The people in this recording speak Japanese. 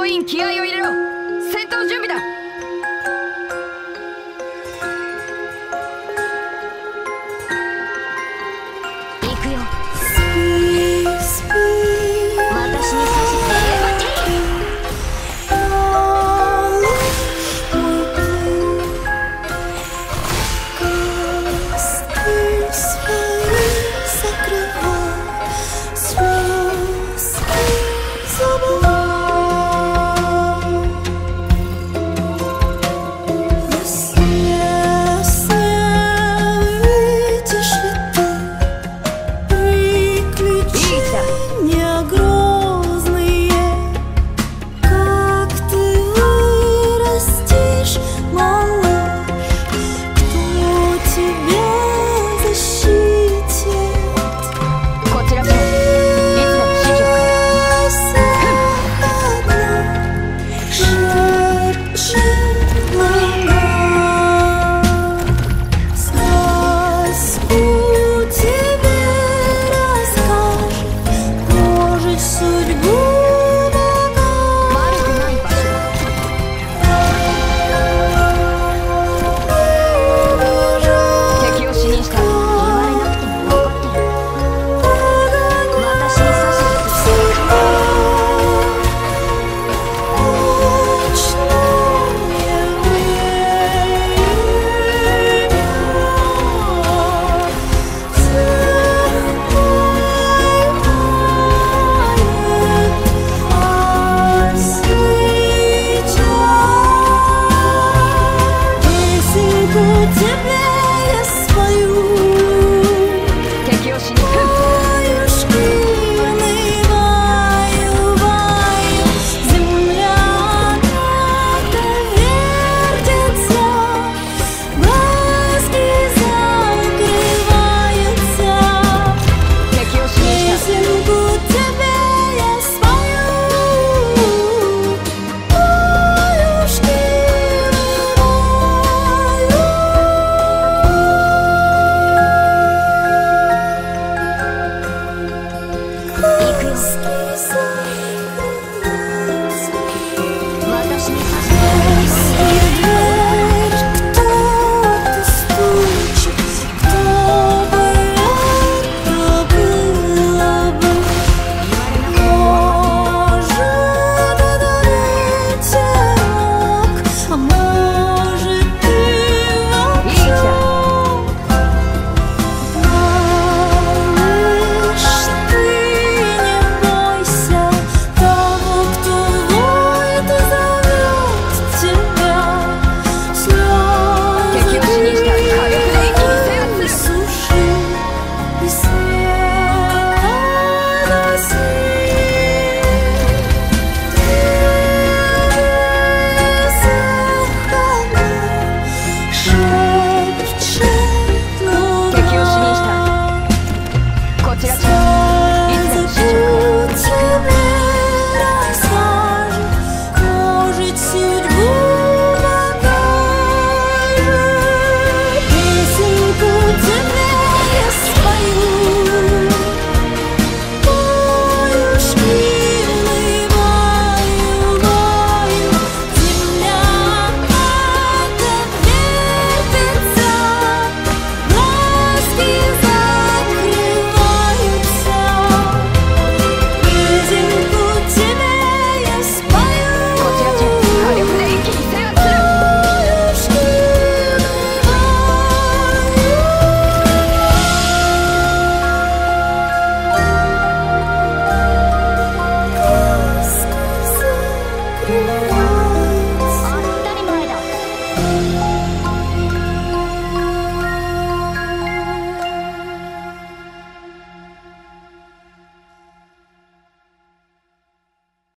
総員気合を入れろ。戦闘準備だ。Yeah.